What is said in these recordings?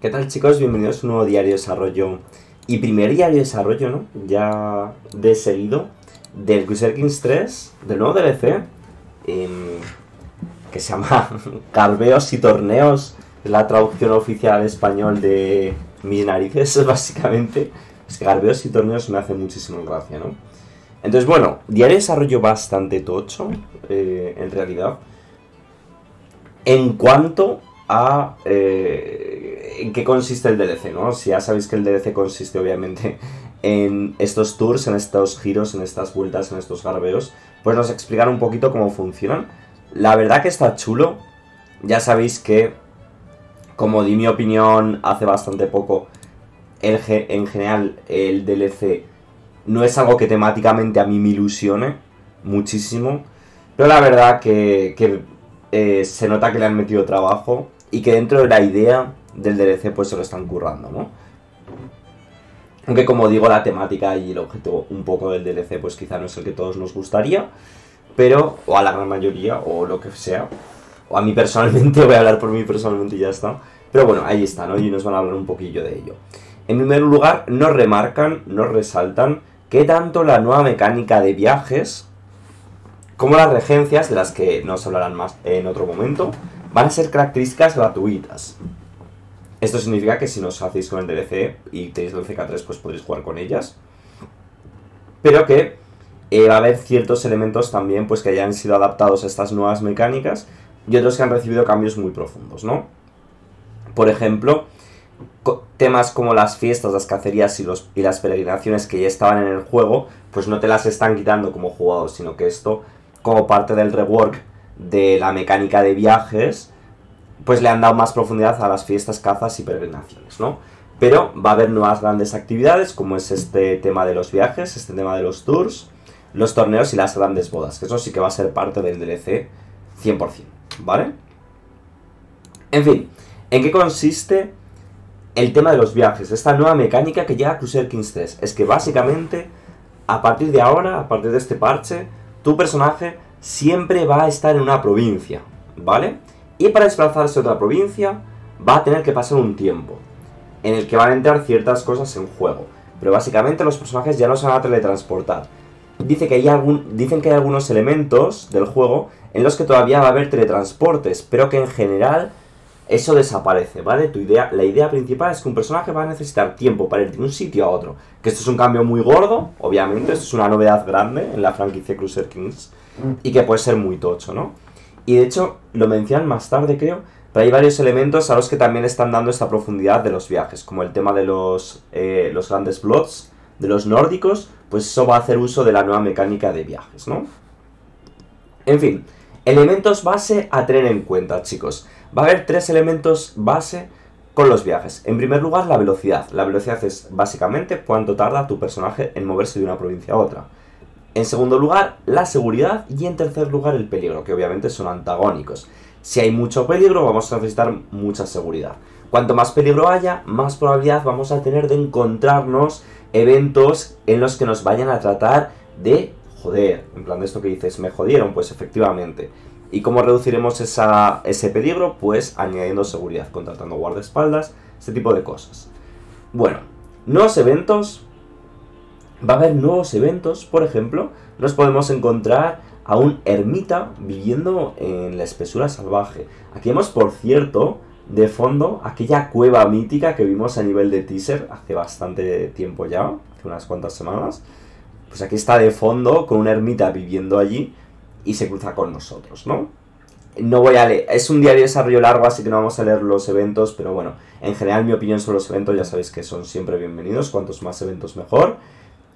¿Qué tal chicos? Bienvenidos a un nuevo diario de desarrollo y primer diario de desarrollo, ¿no? Ya de seguido del Crusader Kings 3, del nuevo DLC, em, que se llama Carveos y Torneos, es la traducción oficial al español de mis narices, básicamente. Es que Carveos y Torneos me hace muchísimo gracia, ¿no? Entonces, bueno, diario de desarrollo bastante tocho, eh, en realidad. En cuanto a eh, en qué consiste el DLC, ¿no? Si ya sabéis que el DLC consiste obviamente en estos tours, en estos giros, en estas vueltas, en estos garbeos, pues nos explicar un poquito cómo funcionan. La verdad que está chulo. Ya sabéis que, como di mi opinión hace bastante poco, el, en general el DLC no es algo que temáticamente a mí me ilusione muchísimo. Pero la verdad que, eh, se nota que le han metido trabajo y que dentro de la idea del DLC pues se lo están currando, ¿no? Aunque como digo, la temática y el objeto un poco del DLC pues quizá no es el que todos nos gustaría, pero, o a la gran mayoría, o lo que sea, o a mí personalmente, voy a hablar por mí personalmente y ya está. Pero bueno, ahí está, ¿no? Y nos van a hablar un poquillo de ello. En primer lugar, nos remarcan, nos resaltan que tanto la nueva mecánica de viajes como las regencias, de las que nos hablarán más en otro momento, van a ser características gratuitas. Esto significa que si nos hacéis con el DLC y tenéis el CK3, pues podréis jugar con ellas. Pero que eh, va a haber ciertos elementos también pues que hayan sido adaptados a estas nuevas mecánicas y otros que han recibido cambios muy profundos, ¿no? Por ejemplo, temas como las fiestas, las cacerías y, y las peregrinaciones que ya estaban en el juego, pues no te las están quitando como jugador, sino que esto, como parte del rework de la mecánica de viajes, pues le han dado más profundidad a las fiestas, cazas y peregrinaciones, ¿no? Pero va a haber nuevas grandes actividades, como es este tema de los viajes, este tema de los tours, los torneos y las grandes bodas, que eso sí que va a ser parte del DLC 100%, ¿vale? En fin, ¿en qué consiste el tema de los viajes? Esta nueva mecánica que llega a Crusader Kings 3. Es que básicamente, a partir de ahora, a partir de este parche, tu personaje siempre va a estar en una provincia, ¿vale? Y para desplazarse a otra provincia va a tener que pasar un tiempo en el que van a entrar ciertas cosas en juego. Pero básicamente los personajes ya no se van a teletransportar. Dice que hay algún, dicen que hay algunos elementos del juego en los que todavía va a haber teletransportes, pero que en general eso desaparece, ¿vale? Tu idea, la idea principal es que un personaje va a necesitar tiempo para ir de un sitio a otro. Que esto es un cambio muy gordo, obviamente, esto es una novedad grande en la franquicia Cruiser Kings y que puede ser muy tocho, ¿no? Y de hecho, lo mencionan más tarde, creo, pero hay varios elementos a los que también están dando esta profundidad de los viajes, como el tema de los, eh, los grandes blots, de los nórdicos, pues eso va a hacer uso de la nueva mecánica de viajes, ¿no? En fin, elementos base a tener en cuenta, chicos. Va a haber tres elementos base con los viajes. En primer lugar, la velocidad. La velocidad es básicamente cuánto tarda tu personaje en moverse de una provincia a otra. En segundo lugar, la seguridad y en tercer lugar el peligro, que obviamente son antagónicos. Si hay mucho peligro, vamos a necesitar mucha seguridad. Cuanto más peligro haya, más probabilidad vamos a tener de encontrarnos eventos en los que nos vayan a tratar de joder. En plan de esto que dices, me jodieron, pues efectivamente. ¿Y cómo reduciremos esa, ese peligro? Pues añadiendo seguridad, contratando guardaespaldas, este tipo de cosas. Bueno, nuevos eventos, va a haber nuevos eventos, por ejemplo, nos podemos encontrar a un ermita viviendo en la espesura salvaje. Aquí vemos, por cierto, de fondo aquella cueva mítica que vimos a nivel de teaser hace bastante tiempo ya, hace unas cuantas semanas. Pues aquí está de fondo con una ermita viviendo allí y se cruza con nosotros, ¿no? No voy a leer, es un diario de desarrollo largo, así que no vamos a leer los eventos, pero bueno, en general mi opinión sobre los eventos ya sabéis que son siempre bienvenidos, cuantos más eventos mejor.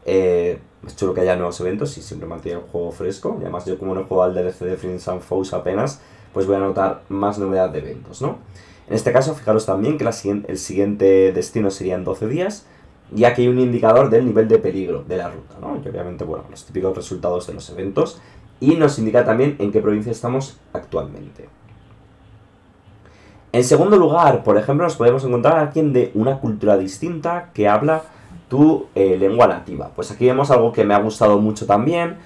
Eh, es chulo que haya nuevos eventos y siempre mantiene el juego fresco. Y además yo como no juego al DLC de Friends and Foes apenas, pues voy a notar más novedad de eventos, ¿no? En este caso, fijaros también que el siguiente destino sería en 12 días, y aquí hay un indicador del nivel de peligro de la ruta, ¿no? Y obviamente, bueno, los típicos resultados de los eventos, y nos indica también en qué provincia estamos actualmente. En segundo lugar, por ejemplo, nos podemos encontrar a alguien de una cultura distinta que habla tu eh, lengua nativa. Pues aquí vemos algo que me ha gustado mucho también,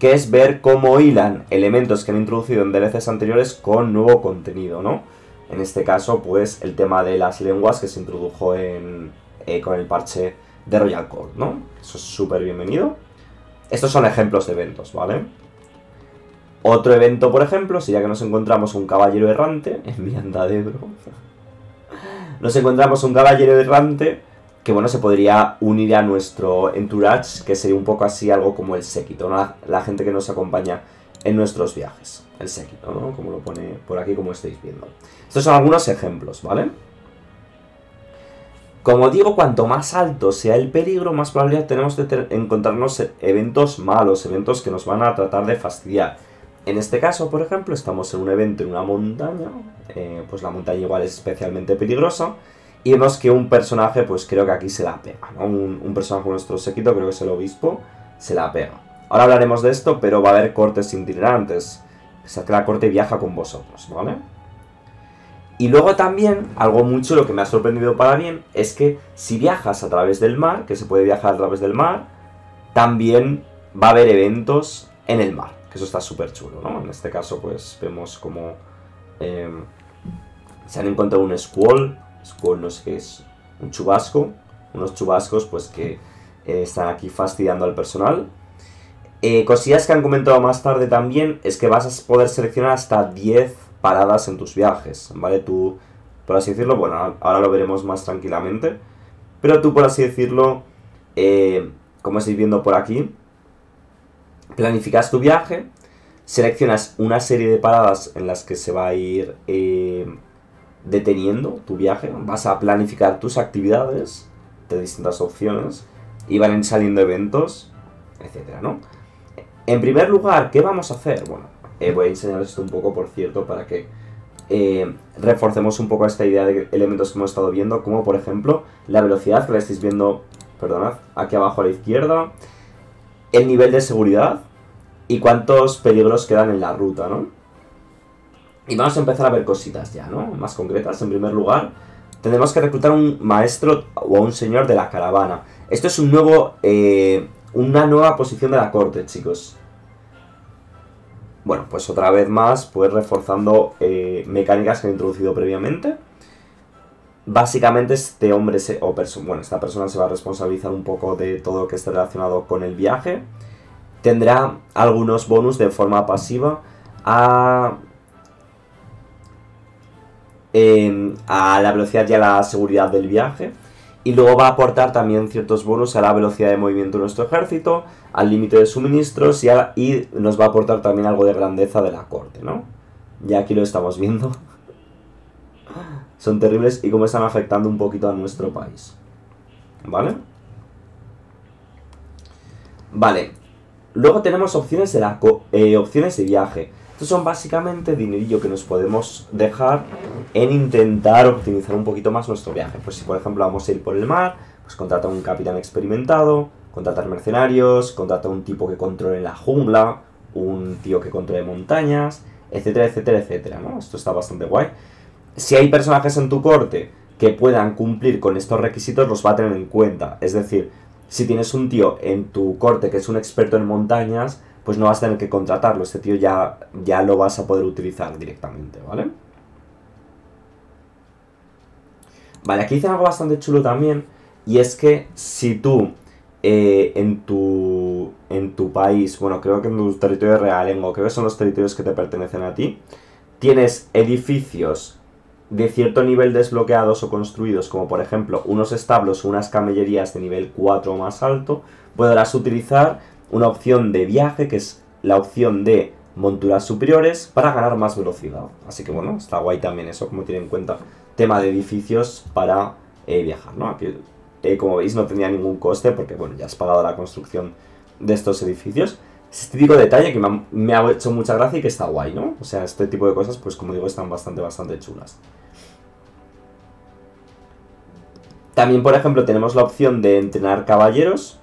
que es ver cómo hilan elementos que han introducido en DLCs anteriores con nuevo contenido, ¿no? En este caso, pues el tema de las lenguas que se introdujo eh, con el parche de Royal Court, ¿no? Eso es súper bienvenido. Estos son ejemplos de eventos, ¿vale? Otro evento, por ejemplo, sería que nos encontramos un caballero errante en Miranda de Ebro. nos encontramos un caballero errante que, bueno, se podría unir a nuestro entourage, que sería un poco así algo como el séquito, la, gente que nos acompaña en nuestros viajes. El séquito, ¿no? Como lo pone por aquí, como estáis viendo. Estos son algunos ejemplos, ¿vale? Como digo, cuanto más alto sea el peligro, más probabilidad tenemos de encontrarnos eventos malos, eventos que nos van a tratar de fastidiar. En este caso, por ejemplo, estamos en un evento en una montaña, eh, pues la montaña igual es especialmente peligrosa, y vemos que un personaje, pues creo que aquí se la pega, ¿no? Un, personaje de nuestro sequito, creo que es el obispo, se la pega. Ahora hablaremos de esto, pero va a haber cortes itinerantes. O sea que la corte viaja con vosotros, ¿vale? Y luego también, algo muy chulo que me ha sorprendido para bien, es que si viajas a través del mar, que se puede viajar a través del mar, también va a haber eventos en el mar, que eso está súper chulo, ¿no? En este caso, pues vemos como em, se han encontrado un squall, squall no sé es, un chubasco, unos chubascos pues que eh, están aquí fastidiando al personal. Eh, cosillas que han comentado más tarde también es que vas a poder seleccionar hasta 10 paradas en tus viajes, ¿vale? Tú, por así decirlo, bueno, ahora lo veremos más tranquilamente, pero tú, por así decirlo, eh, como estáis viendo por aquí, planificas tu viaje, seleccionas una serie de paradas en las que se va a ir deteniendo tu viaje, vas a planificar tus actividades de distintas opciones y van saliendo eventos, etcétera, ¿no? En primer lugar, ¿qué vamos a hacer? Bueno, eh, voy a enseñaros esto un poco, por cierto, para que eh, reforcemos un poco esta idea de elementos que hemos estado viendo, como por ejemplo la velocidad que la estáis viendo, perdonad, aquí abajo a la izquierda, el nivel de seguridad y cuántos peligros quedan en la ruta, ¿no? Y vamos a empezar a ver cositas ya, ¿no? Más concretas. En primer lugar, tendremos que reclutar un maestro o a un señor de la caravana. Esto es un nuevo, eh, una nueva posición de la corte, chicos. Bueno, pues otra vez más, pues reforzando eh, mecánicas que he introducido previamente. Básicamente este hombre, se, o bueno, esta persona se va a responsabilizar un poco de todo lo que esté relacionado con el viaje. Tendrá algunos bonus de forma pasiva a, em, a la velocidad y a la seguridad del viaje. Y luego va a aportar también ciertos bonus a la velocidad de movimiento de nuestro ejército, al límite de suministros y, y, nos va a aportar también algo de grandeza de la corte, ¿no? Ya aquí lo estamos viendo. Son terribles y cómo están afectando un poquito a nuestro país. ¿Vale? Vale. Luego tenemos opciones de, la eh, opciones de viaje. Estos son básicamente dinerillo que nos podemos dejar en intentar optimizar un poquito más nuestro viaje. Pues si por ejemplo vamos a ir por el mar, pues contrata un capitán experimentado, contratar mercenarios, contrata un tipo que controle la jungla, un tío que controle montañas, etcétera, etcétera, etcétera, ¿no? Esto está bastante guay. Si hay personajes en tu corte que puedan cumplir con estos requisitos, los va a tener en cuenta. Es decir, si tienes un tío en tu corte que es un experto en montañas, pues no vas a tener que contratarlo, este tío ya, ya lo vas a poder utilizar directamente, ¿vale? Vale, aquí hice algo bastante chulo también, y es que si tú eh, en, tu, en tu país, bueno, creo que en tu territorio real, o creo que son los territorios que te pertenecen a ti, tienes edificios de cierto nivel desbloqueados o construidos, como por ejemplo unos establos o unas camellerías de nivel 4 o más alto, podrás utilizar una opción de viaje que es la opción de monturas superiores para ganar más velocidad. Así que bueno, está guay también eso, como tiene en cuenta tema de edificios para eh, viajar, ¿no? Eh, como veis, no tenía ningún coste porque, bueno, ya has pagado la construcción de estos edificios. Es este tipo de detalle que me ha, me ha, hecho mucha gracia y que está guay, ¿no? O sea, este tipo de cosas, pues como digo, están bastante, bastante chulas. También, por ejemplo, tenemos la opción de entrenar caballeros,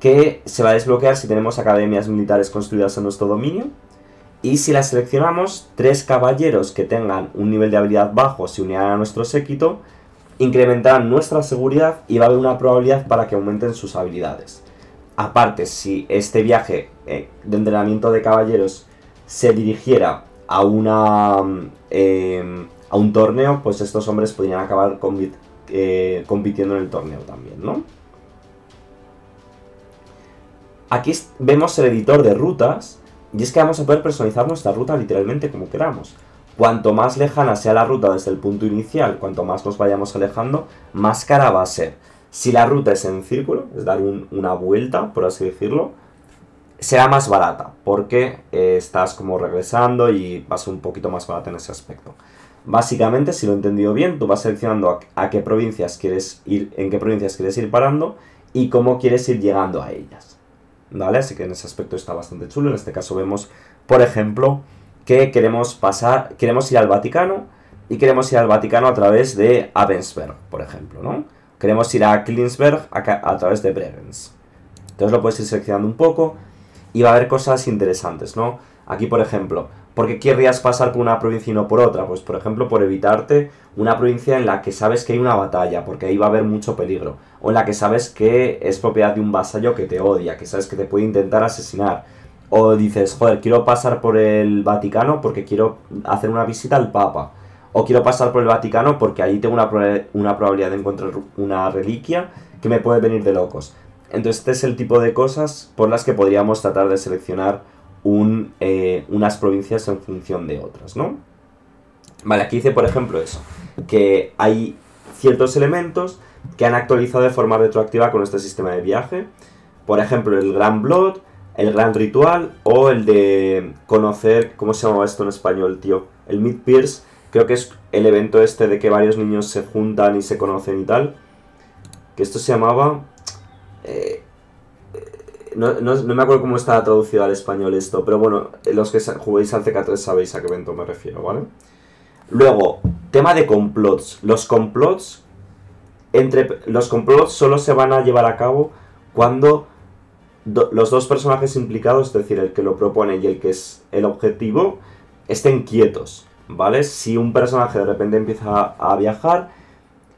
que se va a desbloquear si tenemos academias militares construidas en nuestro dominio. Y si las seleccionamos, tres caballeros que tengan un nivel de habilidad bajo se unirán a nuestro séquito, incrementarán nuestra seguridad y va a haber una probabilidad para que aumenten sus habilidades. Aparte, si este viaje eh, de entrenamiento de caballeros se dirigiera a una, eh, a un torneo, pues estos hombres podrían acabar eh, compitiendo en el torneo también, ¿no? Aquí vemos el editor de rutas, y es que vamos a poder personalizar nuestra ruta literalmente como queramos. Cuanto más lejana sea la ruta desde el punto inicial, cuanto más nos vayamos alejando, más cara va a ser. Si la ruta es en círculo, es dar una vuelta, por así decirlo, será más barata, porque eh, estás como regresando y va a ser un poquito más barata en ese aspecto. Básicamente, si lo he entendido bien, tú vas seleccionando a, qué provincias quieres ir, en qué provincias quieres ir parando y cómo quieres ir llegando a ellas. ¿Vale? Así que en ese aspecto está bastante chulo. En este caso vemos, por ejemplo, que queremos pasar, queremos ir al Vaticano y queremos ir al Vaticano a través de Abensberg, por ejemplo, ¿no? Queremos ir a Klinsberg a, través de Bregenz. Entonces lo puedes ir seleccionando un poco y va a haber cosas interesantes, ¿no? Aquí, por ejemplo, ¿por qué querrías pasar por una provincia y no por otra? Pues, por ejemplo, por evitarte una provincia en la que sabes que hay una batalla, porque ahí va a haber mucho peligro. O la que sabes que es propiedad de un vasallo que te odia, que sabes que te puede intentar asesinar. O dices, joder, quiero pasar por el Vaticano porque quiero hacer una visita al Papa. O quiero pasar por el Vaticano porque ahí tengo una, una probabilidad de encontrar una reliquia que me puede venir de locos. Entonces este es el tipo de cosas por las que podríamos tratar de seleccionar eh, unas provincias en función de otras, ¿no? Vale, aquí dice por ejemplo eso, que hay ciertos elementos que han actualizado de forma retroactiva con este sistema de viaje. Por ejemplo, el Gran Blood, el Gran Ritual o el de conocer, ¿cómo se llama esto en español, tío? El Mid Pierce, creo que es el evento este de que varios niños se juntan y se conocen y tal. Que esto se llamaba eh, no, me acuerdo cómo está traducido al español esto, pero bueno, los que juguéis al CK3 sabéis a qué evento me refiero, ¿vale? Luego, tema de complots. Los complots, entre los complots solo se van a llevar a cabo cuando los dos personajes implicados, es decir, el que lo propone y el que es el objetivo, estén quietos, ¿vale? Si un personaje de repente empieza a viajar,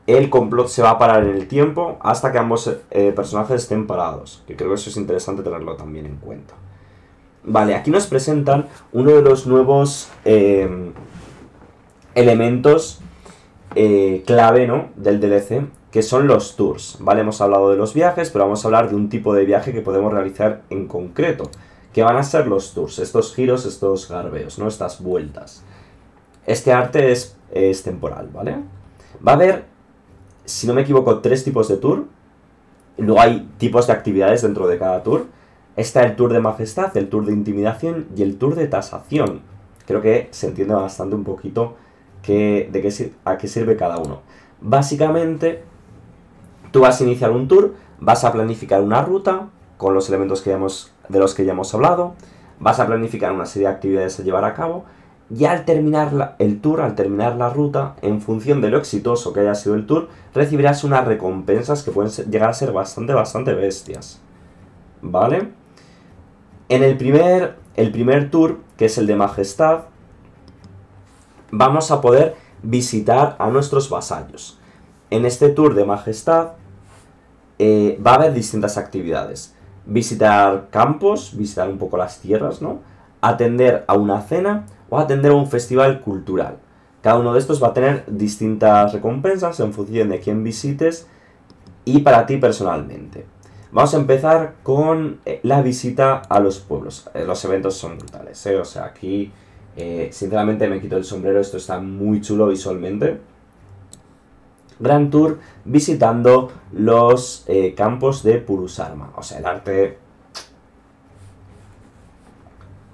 el complot se va a parar en el tiempo hasta que ambos eh, personajes estén parados. Que creo que eso es interesante tenerlo también en cuenta. Vale, aquí nos presentan uno de los nuevos eh, elementos eh, clave ¿no? del DLC, que son los tours. Vale, hemos hablado de los viajes, pero vamos a hablar de un tipo de viaje que podemos realizar en concreto. Que van a ser los tours, estos giros, estos garbeos, ¿no? Estas vueltas. Este arte es, es temporal, ¿vale? Va a haber si no me equivoco, tres tipos de tour. Luego hay tipos de actividades dentro de cada tour. Está el tour de majestad, el tour de intimidación y el tour de tasación. Creo que se entiende bastante un poquito de qué, a qué sirve cada uno. Básicamente, tú vas a iniciar un tour, vas a planificar una ruta con los elementos que de los que ya hemos hablado, vas a planificar una serie de actividades a llevar a cabo y al terminar el tour, al terminar la ruta, en función de lo exitoso que haya sido el tour, recibirás unas recompensas que pueden llegar a ser bastante, bastante bestias. ¿Vale? En el primer, el primer tour, que es el de Majestad, vamos a poder visitar a nuestros vasallos. En este tour de Majestad eh, va a haber distintas actividades. Visitar campos, visitar un poco las tierras, ¿no? Atender a una cena o atender a un festival cultural. Cada uno de estos va a tener distintas recompensas en función de quién visites y para ti personalmente. Vamos a empezar con eh, la visita a los pueblos. Eh, los eventos son brutales, ¿eh? O sea, aquí, sinceramente, me quito el sombrero. Esto está muy chulo visualmente. Gran Tour visitando los campos de Purusarma. O sea, el arte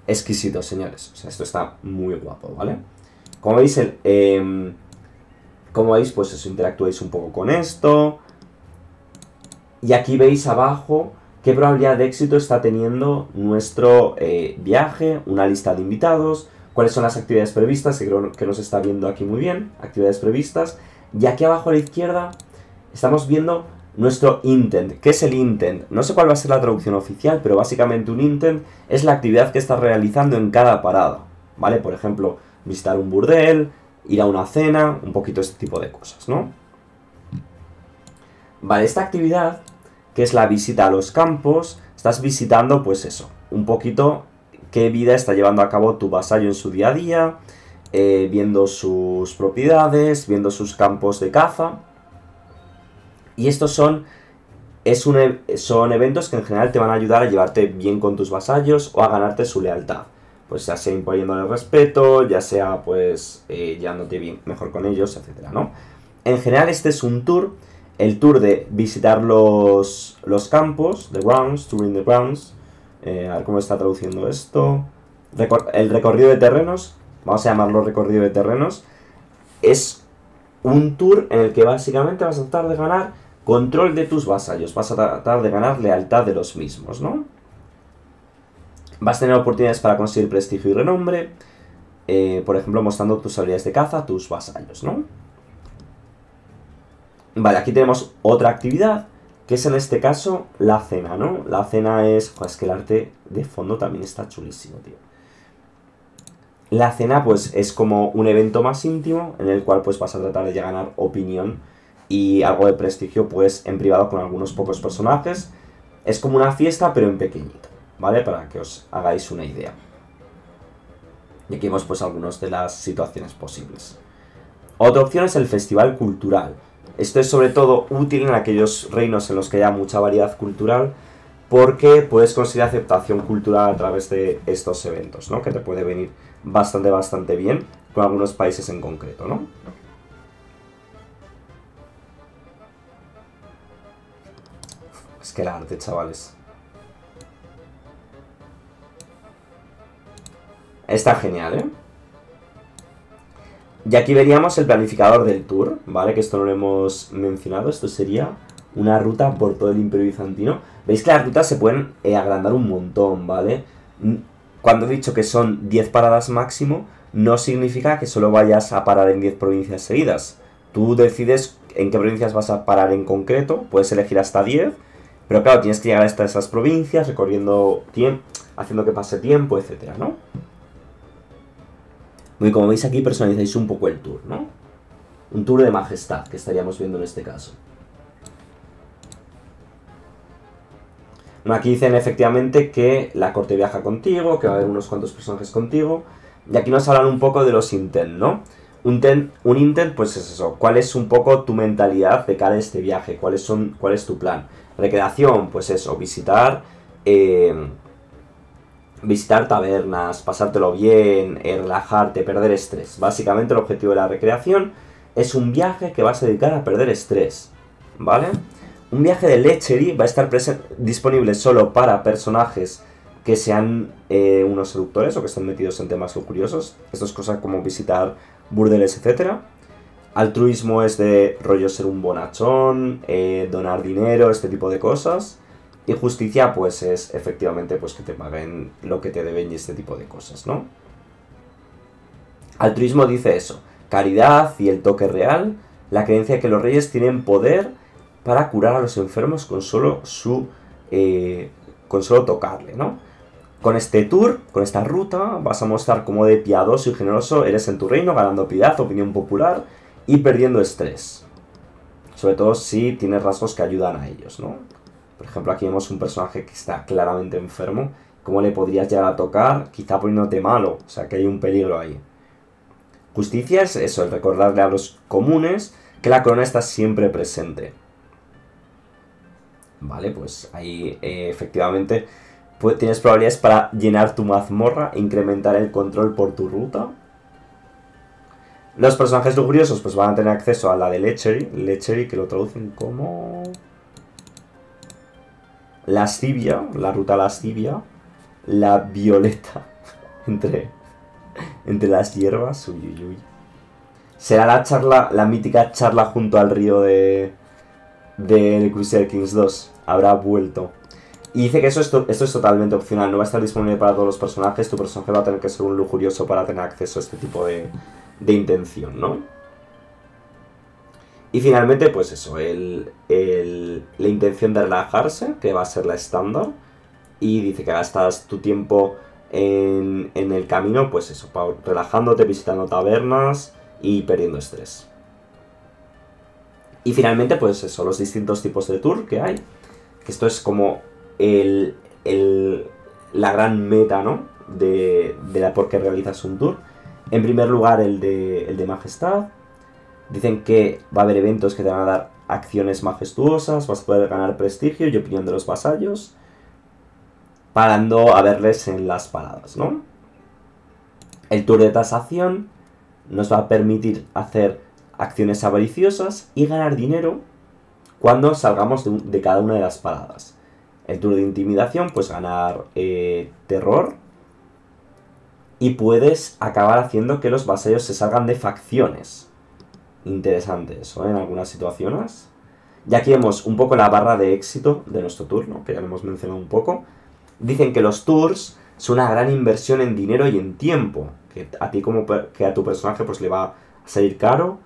exquisito, señores. O sea, esto está muy guapo, ¿vale? Como veis, el, em, como veis, pues eso, interactuáis un poco con esto. Y aquí veis abajo qué probabilidad de éxito está teniendo nuestro eh, viaje, una lista de invitados, cuáles son las actividades previstas, que creo que nos está viendo aquí muy bien, actividades previstas. Y aquí abajo a la izquierda estamos viendo nuestro intent. ¿Qué es el intent? No sé cuál va a ser la traducción oficial, pero básicamente un intent es la actividad que estás realizando en cada parada. ¿Vale? Por ejemplo, visitar un burdel, ir a una cena, un poquito este tipo de cosas, ¿no? Vale, esta actividad, que es la visita a los campos, estás visitando, pues eso, un poquito qué vida está llevando a cabo tu vasallo en su día a día, eh, viendo sus propiedades, viendo sus campos de caza. Y estos son, es un, e, son eventos que en general te van a ayudar a llevarte bien con tus vasallos o a ganarte su lealtad. Pues ya sea imponiéndole respeto, ya sea pues eh, llevándote bien, mejor con ellos, etc. ¿no? En general este es un tour, el tour de visitar los, los campos, the grounds, touring the grounds, eh, a ver cómo está traduciendo esto, el recorrido de terrenos, vamos a llamarlo recorrido de terrenos, es un tour en el que básicamente vas a tratar de ganar control de tus vasallos, vas a tratar de ganar lealtad de los mismos, ¿no? Vas a tener oportunidades para conseguir prestigio y renombre, eh, por ejemplo, mostrando tus habilidades de caza a tus vasallos, ¿no? Vale, aquí tenemos otra actividad, que es en este caso la cena, ¿no? La cena es... Joder, es que el arte de fondo también está chulísimo, tío. La cena, pues, es como un evento más íntimo en el cual, pues, vas a tratar de ganar opinión y algo de prestigio, pues, en privado con algunos pocos personajes. Es como una fiesta, pero en pequeñito, ¿vale? Para que os hagáis una idea. Y aquí vemos, pues, algunas de las situaciones posibles. Otra opción es el festival cultural. Esto es sobre todo útil en aquellos reinos en los que haya mucha variedad cultural, porque puedes conseguir aceptación cultural a través de estos eventos, ¿no? Que te puede venir bastante, bastante bien con algunos países en concreto, ¿no? Es que el arte, chavales. Está genial, ¿eh? Y aquí veríamos el planificador del tour, ¿vale? Que esto no lo hemos mencionado. Esto sería una ruta por todo el Imperio Bizantino. Veis que las rutas se pueden eh, agrandar un montón, ¿vale? Cuando he dicho que son 10 paradas máximo, no significa que solo vayas a parar en 10 provincias seguidas. Tú decides en qué provincias vas a parar en concreto, puedes elegir hasta 10, pero claro, tienes que llegar hasta esas provincias recorriendo haciendo que pase tiempo, etcétera, ¿no? Y como veis aquí personalizáis un poco el tour, ¿no? Un tour de majestad que estaríamos viendo en este caso. Aquí dicen efectivamente que la corte viaja contigo, que va a haber unos cuantos personajes contigo. Y aquí nos hablan un poco de los intent, ¿no? Un, un intent, pues es eso. ¿Cuál es un poco tu mentalidad de cara a este viaje? ¿Cuál, son, cuál es tu plan? Recreación, pues eso, visitar... Eh, visitar tabernas, pasártelo bien, eh, relajarte, perder estrés. Básicamente el objetivo de la recreación es un viaje que vas a dedicar a perder estrés, ¿vale? Un viaje de Lechery va a estar disponible solo para personajes que sean eh, unos seductores o que estén metidos en temas curiosos. Esto es cosas como visitar burdeles, etc. Altruismo es de rollo ser un bonachón, eh, donar dinero, este tipo de cosas. Y justicia, pues es efectivamente pues que te paguen lo que te deben y este tipo de cosas, ¿no? Altruismo dice eso, caridad y el toque real, la creencia de que los reyes tienen poder para curar a los enfermos con solo su. Eh, con solo tocarle, ¿no? Con este tour, con esta ruta, vas a mostrar cómo de piadoso y generoso eres en tu reino, ganando piedad, opinión popular y perdiendo estrés. Sobre todo si tienes rasgos que ayudan a ellos, ¿no? Por ejemplo, aquí vemos un personaje que está claramente enfermo. ¿Cómo le podrías llegar a tocar? Quizá poniéndote malo. O sea, que hay un peligro ahí. Justicia es eso, el recordarle a los comunes que la corona está siempre presente. Vale, pues ahí eh, efectivamente pues, tienes probabilidades para llenar tu mazmorra, incrementar el control por tu ruta. Los personajes lujuriosos pues van a tener acceso a la de Lechery, Lechery que lo traducen como... Lascivia, la ruta lascivia, la violeta entre, entre las hierbas, uy, Será la charla, la mítica charla junto al río de, de Crusader Kings 2 habrá vuelto. Y dice que eso esto, esto es totalmente opcional, no va a estar disponible para todos los personajes, tu personaje va a tener que ser un lujurioso para tener acceso a este tipo de, de intención, ¿no? Y finalmente, pues eso, el, la intención de relajarse, que va a ser la estándar. Y dice que gastas tu tiempo en, en el camino, pues eso, relajándote, visitando tabernas y perdiendo estrés. Y finalmente, pues eso, los distintos tipos de tour que hay. Esto es como el, el, la gran meta, ¿no? De, de la por qué realizas un tour. En primer lugar, el de, el de majestad. Dicen que va a haber eventos que te van a dar acciones majestuosas, vas a poder ganar prestigio y opinión de los vasallos, parando a verles en las paradas, ¿no? El tour de tasación nos va a permitir hacer acciones avariciosas y ganar dinero cuando salgamos de, cada una de las paradas. El tour de intimidación, pues ganar eh, terror. Y puedes acabar haciendo que los vasallos se salgan de facciones. Interesante eso, ¿eh? en algunas situaciones. Y aquí vemos un poco la barra de éxito de nuestro turno, que ya lo hemos mencionado un poco. Dicen que los tours son una gran inversión en dinero y en tiempo. Que a ti como que a tu personaje pues le va a salir caro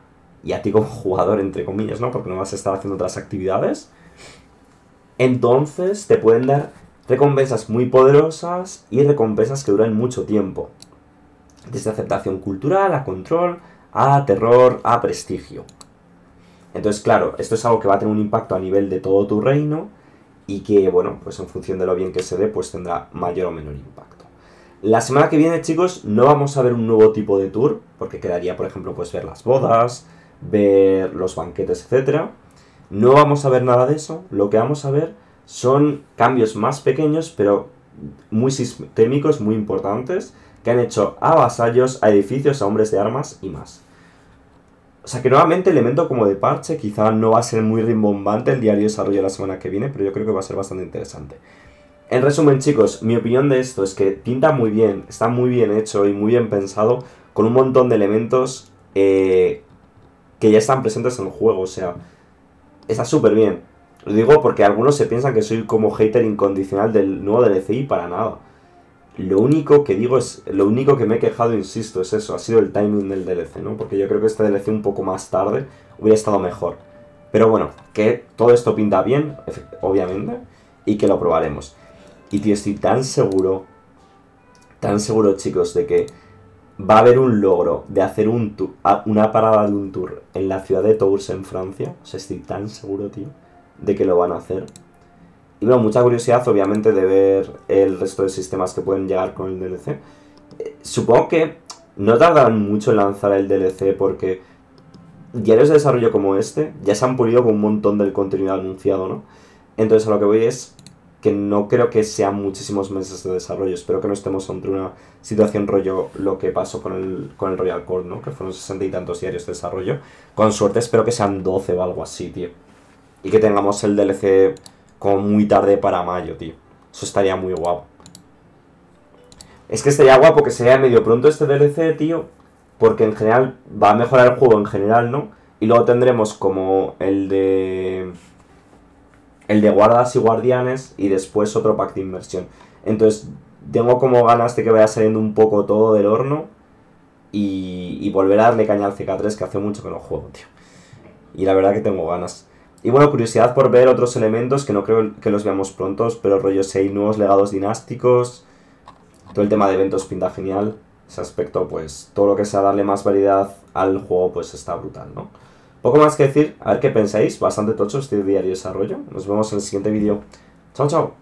y a ti como jugador, entre comillas, ¿no? Porque no vas a estar haciendo otras actividades. Entonces te pueden dar recompensas muy poderosas y recompensas que duran mucho tiempo. Desde aceptación cultural a control, a terror, a prestigio. Entonces, claro, esto es algo que va a tener un impacto a nivel de todo tu reino y que, bueno, pues en función de lo bien que se dé, pues tendrá mayor o menor impacto. La semana que viene, chicos, no vamos a ver un nuevo tipo de tour, porque quedaría, por ejemplo, pues ver las bodas, ver los banquetes, etc. No vamos a ver nada de eso, lo que vamos a ver son cambios más pequeños, pero muy sistémicos, muy importantes, que han hecho a vasallos, a edificios, a hombres de armas y más. O sea que nuevamente elemento como de parche, quizá no va a ser muy rimbombante el diario de desarrollo de la semana que viene, pero yo creo que va a ser bastante interesante. En resumen, chicos, mi opinión de esto es que pinta muy bien, está muy bien hecho y muy bien pensado, con un montón de elementos eh, que ya están presentes en el juego, o sea, está súper bien. Lo digo porque algunos se piensan que soy como hater incondicional del nuevo DLC y para nada. Lo único que digo es, lo único que me he quejado, insisto, es eso, ha sido el timing del DLC, ¿no? Porque yo creo que este DLC un poco más tarde hubiera estado mejor. Pero bueno, que todo esto pinta bien, obviamente, y que lo probaremos. Y tío, estoy tan seguro, tan seguro chicos, de que va a haber un logro de hacer un una parada de un tour en la ciudad de Tours en Francia. O sea, estoy tan seguro, tío, de que lo van a hacer. Y bueno, mucha curiosidad, obviamente, de ver el resto de sistemas que pueden llegar con el DLC. Eh, supongo que no tardarán mucho en lanzar el DLC porque diarios de desarrollo como este ya se han pulido con un montón del contenido anunciado, ¿no? Entonces a lo que voy es que no creo que sean muchísimos meses de desarrollo. Espero que no estemos ante una situación rollo lo que pasó con el, con el Royal Core, ¿no? Que fueron sesenta y tantos diarios de desarrollo. Con suerte espero que sean 12 o algo así, tío. Y que tengamos el DLC como muy tarde para mayo, tío. Eso estaría muy guapo. Es que estaría guapo que sea medio pronto este DLC, tío. Porque en general va a mejorar el juego en general, ¿no? Y luego tendremos como el de el de guardas y guardianes y después otro pack de inversión. Entonces, tengo como ganas de que vaya saliendo un poco todo del horno y, volver a darle caña al CK3 que hace mucho que no juego, tío. Y la verdad que tengo ganas. Y bueno, curiosidad por ver otros elementos que no creo que los veamos prontos, pero rollo 6 nuevos legados dinásticos, todo el tema de eventos pinta genial. Ese aspecto, pues todo lo que sea darle más variedad al juego, pues está brutal, ¿no? Poco más que decir, a ver qué pensáis, bastante tocho este diario de desarrollo. Nos vemos en el siguiente vídeo. Chao, chao.